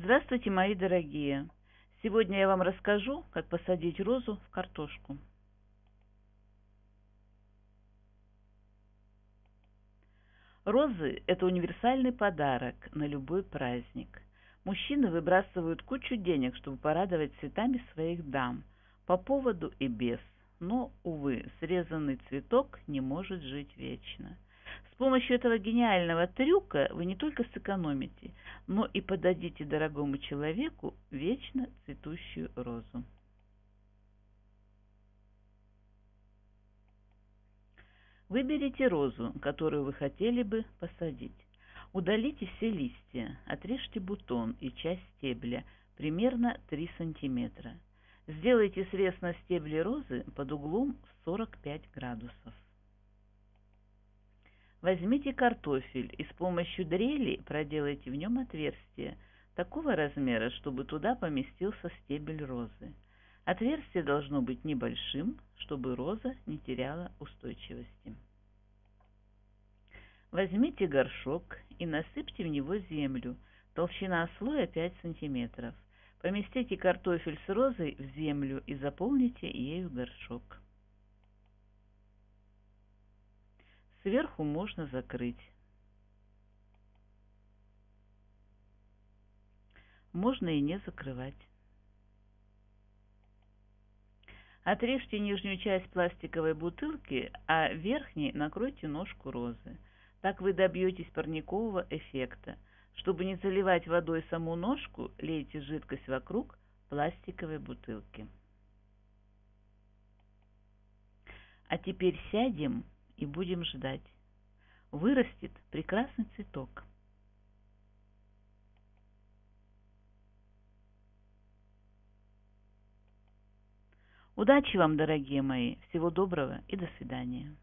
Здравствуйте, мои дорогие! Сегодня я вам расскажу, как посадить розу в картошку. Розы – это универсальный подарок на любой праздник. Мужчины выбрасывают кучу денег, чтобы порадовать цветами своих дам, по поводу и без. Но, увы, срезанный цветок не может жить вечно – с помощью этого гениального трюка вы не только сэкономите, но и подадите дорогому человеку вечно цветущую розу. Выберите розу, которую вы хотели бы посадить. Удалите все листья, отрежьте бутон и часть стебля, примерно 3 см. Сделайте срез на стебле розы под углом 45 градусов. Возьмите картофель и с помощью дрели проделайте в нем отверстие такого размера, чтобы туда поместился стебель розы. Отверстие должно быть небольшим, чтобы роза не теряла устойчивости. Возьмите горшок и насыпьте в него землю, толщина слоя 5 см. Поместите картофель с розой в землю и заполните ею горшок. Сверху можно закрыть. Можно и не закрывать. Отрежьте нижнюю часть пластиковой бутылки, а верхней накройте ножку розы. Так вы добьетесь парникового эффекта. Чтобы не заливать водой саму ножку, лейте жидкость вокруг пластиковой бутылки. А теперь сядем и будем ждать. Вырастет прекрасный цветок. Удачи вам, дорогие мои, всего доброго и до свидания.